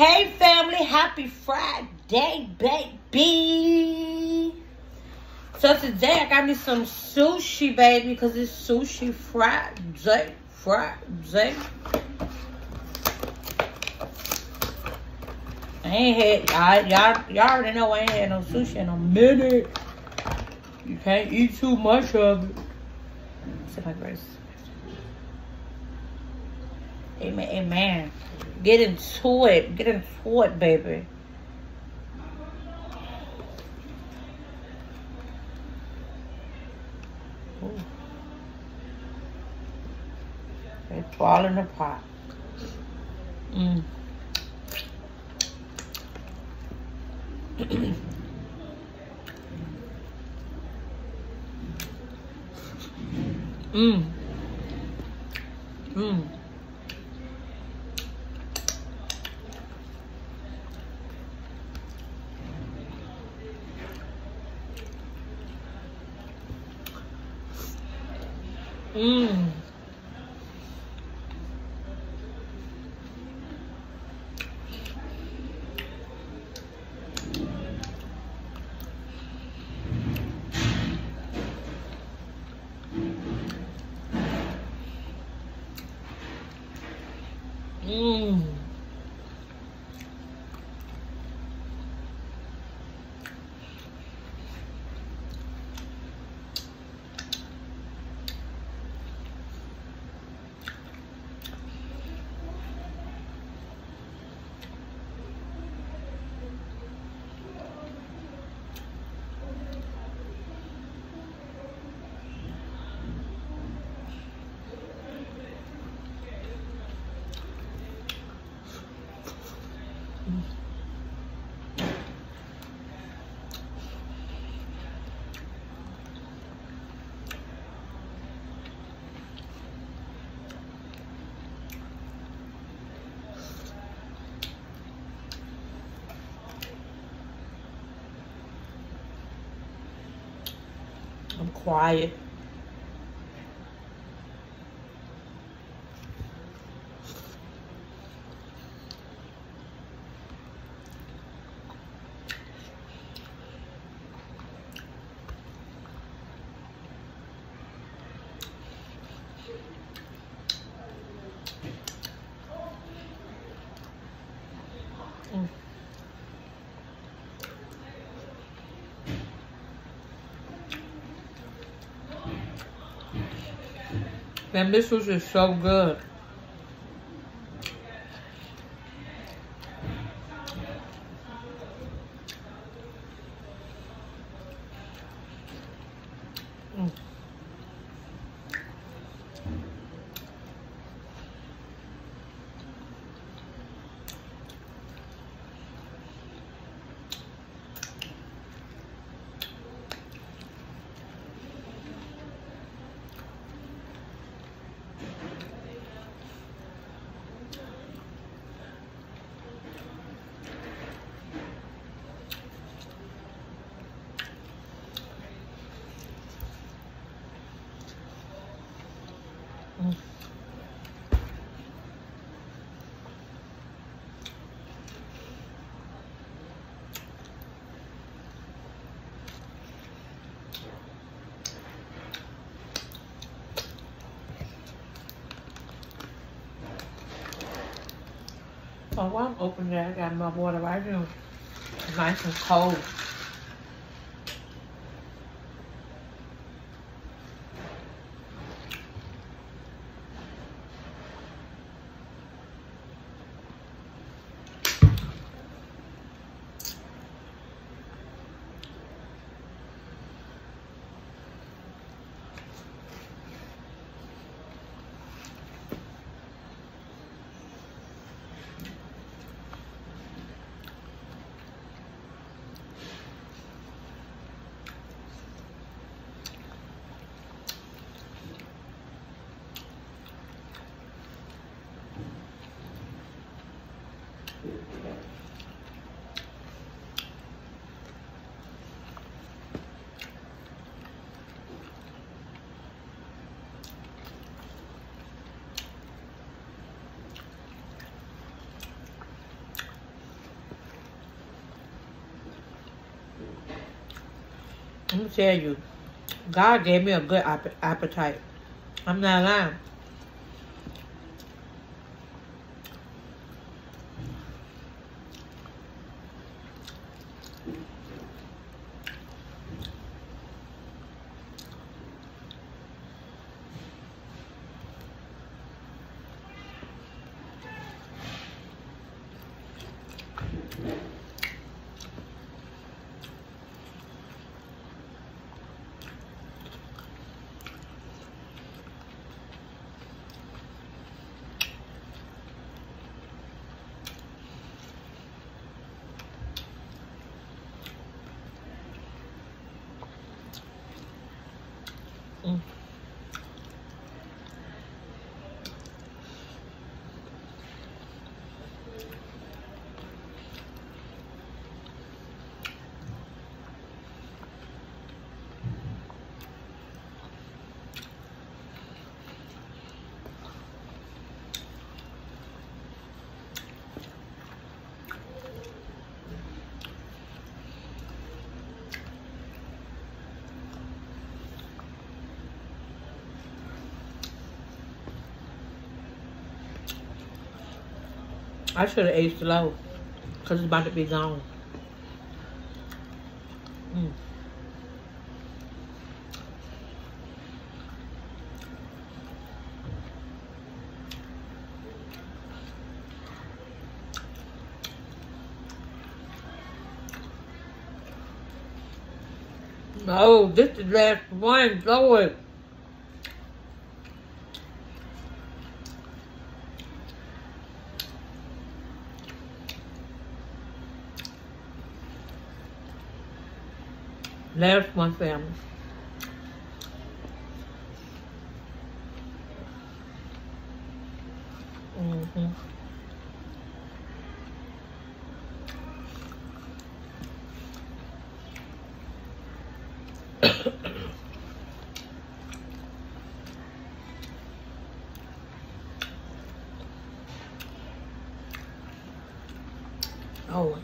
Hey family, happy Friday, baby. So today I got me some sushi, baby, because it's sushi Friday, Friday. I ain't had, y'all, y'all already know I ain't had no sushi in a minute. You can't eat too much of it. Sit my grace. Amen, amen. Get into it. Get into it, baby. It's falling apart. Mm. mm. Mm. 嗯。I'm quiet. Man, this was just so good. While I'm opening that, I got my water right here. Nice and cold. Tell you, God gave me a good appetite. I'm not lying. Mm. I should have ate slow. Because it's about to be gone. Mm. No, this is the last one. Throw it. Last one, family. Mm-hmm. oh.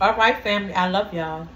All right, family. I love y'all.